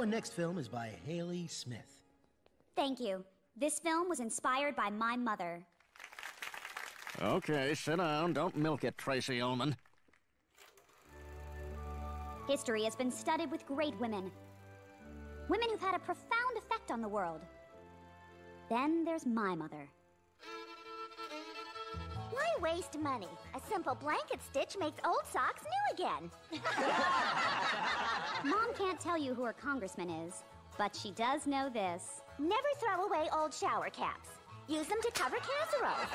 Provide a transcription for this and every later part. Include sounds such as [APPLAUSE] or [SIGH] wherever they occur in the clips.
Our next film is by Hayley Smith. Thank you. This film was inspired by my mother. Okay, sit down. Don't milk it, Tracey Ullman. History has been studded with great women. Women who've had a profound effect on the world. Then there's my mother. Why waste money? A simple blanket stitch makes old socks new again. [LAUGHS] Mom can't tell you who her congressman is, but she does know this. Never throw away old shower caps. Use them to cover casseroles. [LAUGHS]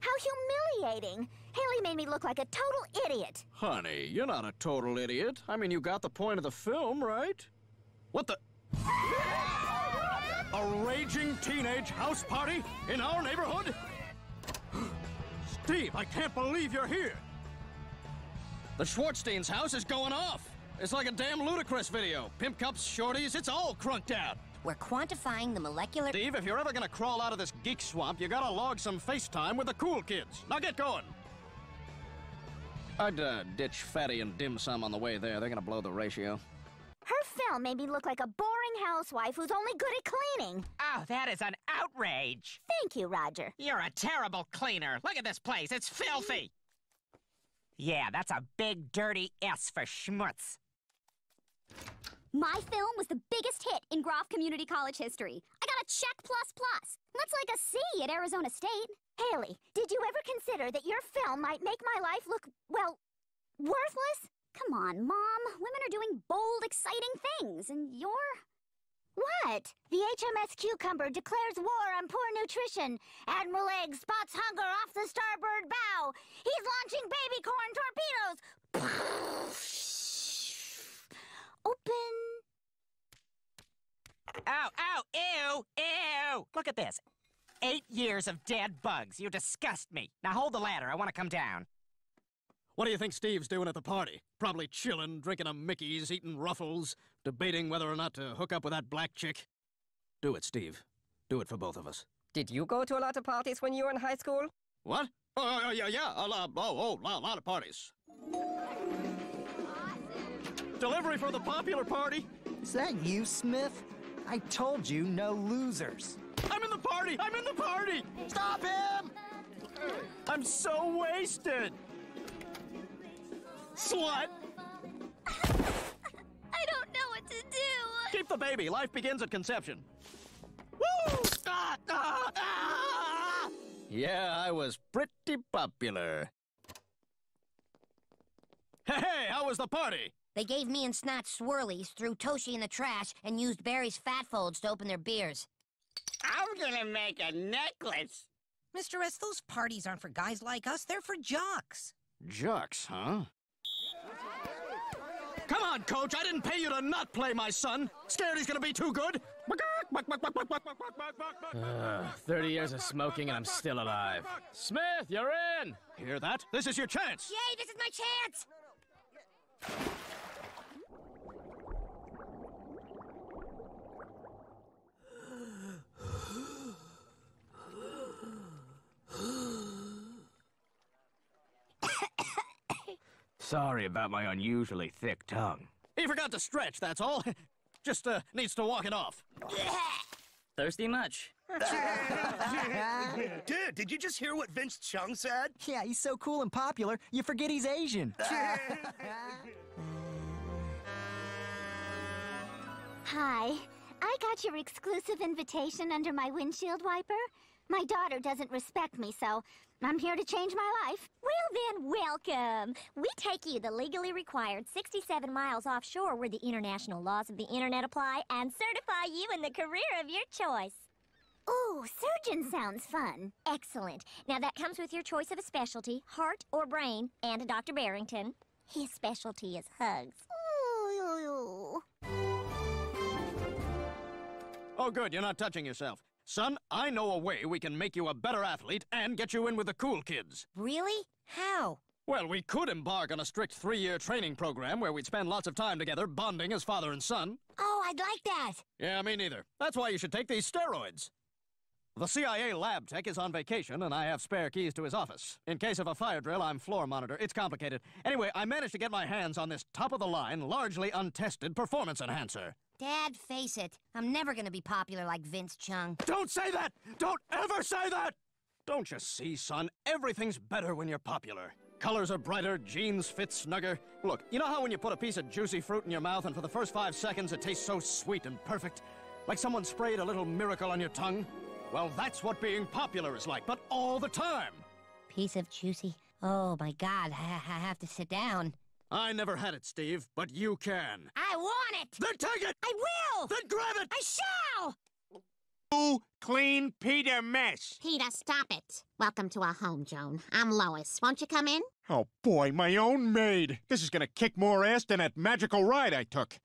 How humiliating! Hayley made me look like a total idiot. Honey, you're not a total idiot. I mean, you got the point of the film, right? What the? A raging teenage house party in our neighborhood? [GASPS] Steve, I can't believe you're here. The Schwartzstein's house is going off. It's like a damn Ludacris video. Pimp cups, shorties, it's all crunked out. We're quantifying the molecular... Steve, if you're ever gonna crawl out of this geek swamp, you gotta log some FaceTime with the cool kids. Now get going. I'd uh, ditch Fatty and Dim Sum on the way there. They're gonna blow the ratio. Her film made me look like a boring housewife who's only good at cleaning. Oh, that is an outrage. Thank you, Roger. You're a terrible cleaner. Look at this place. It's filthy. Yeah, that's a big dirty S for schmutz. My film was the biggest hit in Groff Community College history. I got a check plus plus. That's like a C at Arizona State. Hayley, did you ever consider that your film might make my life look, well, worthless? Come on, Mom. Women are doing bold, exciting things, and you're. What? The HMS Cucumber declares war on poor nutrition. Admiral Egg spots hunger off the starboard bow. He's launching baby corn torpedoes. [LAUGHS] Open. Ow, ow, ew, ew. Look at this. Eight years of dead bugs. You disgust me. Now hold the ladder. I want to come down. What do you think Steve's doing at the party? Probably chilling, drinking a Mickey's, eating Ruffles, debating whether or not to hook up with that black chick. Do it, Steve. Do it for both of us. Did you go to a lot of parties when you were in high school? What? Oh, oh, oh yeah, yeah. A lot, oh, oh, a lot of parties. Delivery for the popular party? Is that you, Smith? I told you no losers. I'm in the party! I'm in the party! Stop him! I'm so wasted! Slut! I don't know what to do. Keep the baby. Life begins at conception. Woo! Ah, ah, ah! Yeah, I was pretty popular. Hey, hey, how was the party? They gave me and Snot swirlies, threw Toshi in the trash, and used Barry's fat folds to open their beers. I'm gonna make a necklace. Mr. S, those parties aren't for guys like us, they're for jocks. Jux, huh? Come on, coach. I didn't pay you to not play my son. Scared he's gonna be too good? Uh, 30 years of smoking and I'm still alive. Smith, you're in! Hear that? This is your chance. Yay, this is my chance! Sorry about my unusually thick tongue. He forgot to stretch, that's all. [LAUGHS] Just uh, needs to walk it off. [LAUGHS] Thirsty much? [LAUGHS] Dude, did you just hear what Vince Chung said? Yeah, he's so cool and popular, you forget he's Asian. [LAUGHS] Hi. I got your exclusive invitation under my windshield wiper. My daughter doesn't respect me, so I'm here to change my life. Well then, welcome. We take you the legally required 67 miles offshore where the international laws of the internet apply and certify you in the career of your choice. Ooh, surgeon sounds fun. Excellent. Now that comes with your choice of a specialty, heart or brain, and a Dr. Barrington. His specialty is hugs. Ooh. Oh, good, you're not touching yourself. Son, I know a way we can make you a better athlete and get you in with the cool kids. Really? How? Well, we could embark on a strict three-year training program where we'd spend lots of time together, bonding as father and son. Oh, I'd like that. Yeah, me neither. That's why you should take these steroids. The CIA lab tech is on vacation, and I have spare keys to his office. In case of a fire drill, I'm floor monitor. It's complicated. Anyway, I managed to get my hands on this top-of-the-line, largely untested performance enhancer. Dad, face it. I'm never gonna be popular like Vince Chung. Don't say that! Don't ever say that! Don't you see, son? Everything's better when you're popular. Colors are brighter, jeans fit snugger. Look, you know how when you put a piece of juicy fruit in your mouth and for the first five seconds it tastes so sweet and perfect? Like someone sprayed a little miracle on your tongue? Well, that's what being popular is like, but all the time. Piece of juicy. Oh my god, I, I have to sit down. I never had it, Steve, but you can. I want it! Then take it! I will! Then grab it! I shall! Who clean Peter mess? Peter, stop it. Welcome to our home, Joan. I'm Lois. Won't you come in? Oh boy, my own maid. This is gonna kick more ass than that magical ride I took.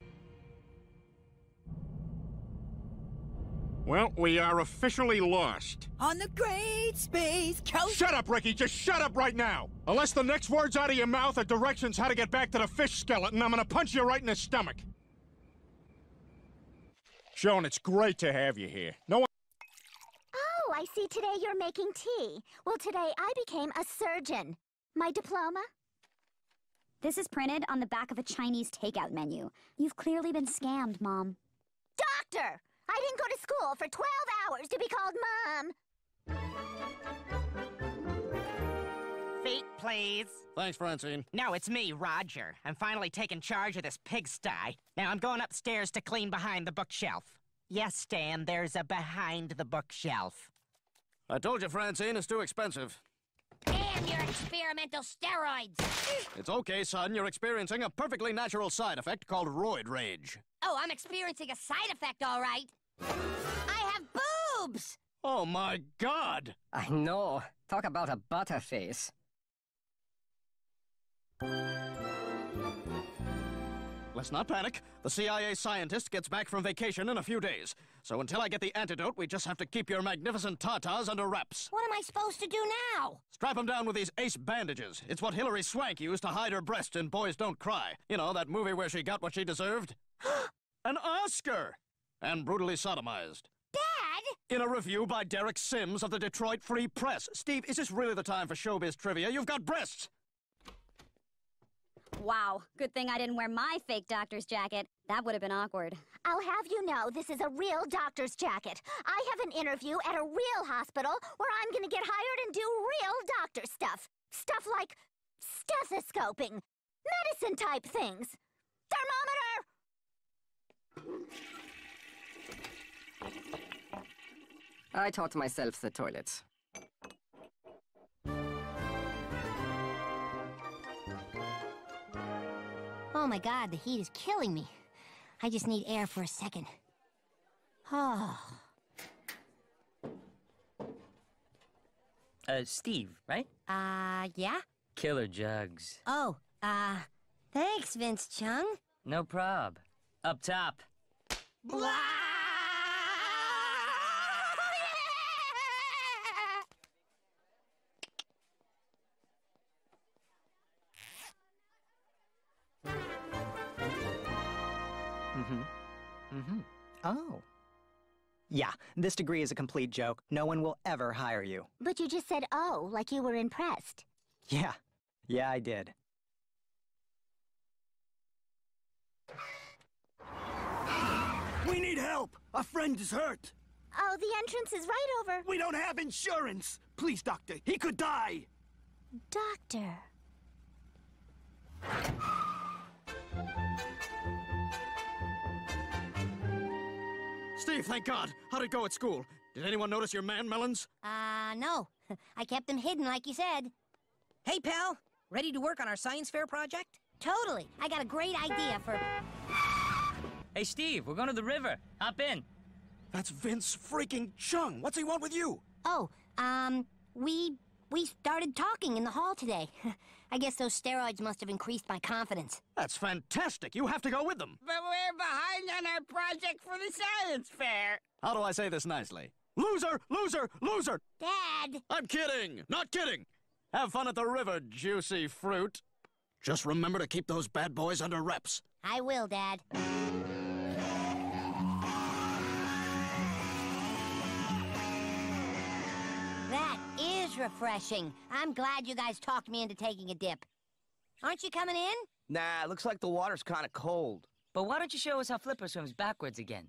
Well, we are officially lost. On the great space coast. Shut up, Ricky! Just shut up right now! Unless the next words out of your mouth are directions how to get back to the fish skeleton, I'm gonna punch you right in the stomach. Joan, it's great to have you here. No one. Oh, I see today you're making tea. Well, today I became a surgeon. My diploma? This is printed on the back of a Chinese takeout menu. You've clearly been scammed, Mom. Doctor! I didn't go to school for 12 hours to be called Mom. Feet, please. Thanks, Francine. No, it's me, Roger. I'm finally taking charge of this pigsty. Now I'm going upstairs to clean behind the bookshelf. Yes, Stan, there's a behind the bookshelf. I told you, Francine, it's too expensive. Damn your experimental steroids! It's okay, son. You're experiencing a perfectly natural side effect called roid rage. Oh, I'm experiencing a side effect, all right. I have boobs! Oh, my God! I know. Talk about a butterface. Let's not panic. The CIA scientist gets back from vacation in a few days. So until I get the antidote, we just have to keep your magnificent tatas under wraps. What am I supposed to do now? Strap them down with these ace bandages. It's what Hilary Swank used to hide her breasts in Boys Don't Cry. You know, that movie where she got what she deserved? [GASPS] An Oscar! And brutally sodomized. Dad! In a review by Derek Sims of the Detroit Free Press. Steve, is this really the time for showbiz trivia? You've got breasts! Wow, good thing I didn't wear my fake doctor's jacket. That would have been awkward. I'll have you know this is a real doctor's jacket. I have an interview at a real hospital where I'm gonna get hired and do real doctor stuff. Stuff like stethoscoping, medicine type things. Thermometer! I taught myself the toilet. Oh my god, the heat is killing me. I just need air for a second. Oh. Uh, Steve, right? Uh, yeah? Killer jugs. Oh, uh, thanks, Vince Chung. No prob. Up top. Blah! Mm-hmm. Mm-hmm. Oh. Yeah, this degree is a complete joke. No one will ever hire you. But you just said oh, like you were impressed. Yeah. Yeah, I did. We need help! A friend is hurt! Oh, the entrance is right over. We don't have insurance! Please, doctor, he could die! Doctor. Steve, thank God! How'd it go at school? Did anyone notice your man melons? Uh, no. [LAUGHS] I kept them hidden like you said. Hey, pal. Ready to work on our science fair project? Totally. I got a great idea for... Hey, Steve, we're going to the river. Hop in. That's Vince freaking Chung. What's he want with you? Oh, um, we... we started talking in the hall today. [LAUGHS] I guess those steroids must have increased my confidence. That's fantastic. You have to go with them. But we're behind on our project for the science fair. How do I say this nicely? Loser! Loser! Loser! Dad! I'm kidding! Not kidding! Have fun at the river, juicy fruit. Just remember to keep those bad boys under wraps. I will, Dad. Refreshing. I'm glad you guys talked me into taking a dip. Aren't you coming in? Nah, looks like the water's kind of cold. But why don't you show us how Flipper swims backwards again?